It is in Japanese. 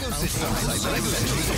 Lego systems. Lego systems.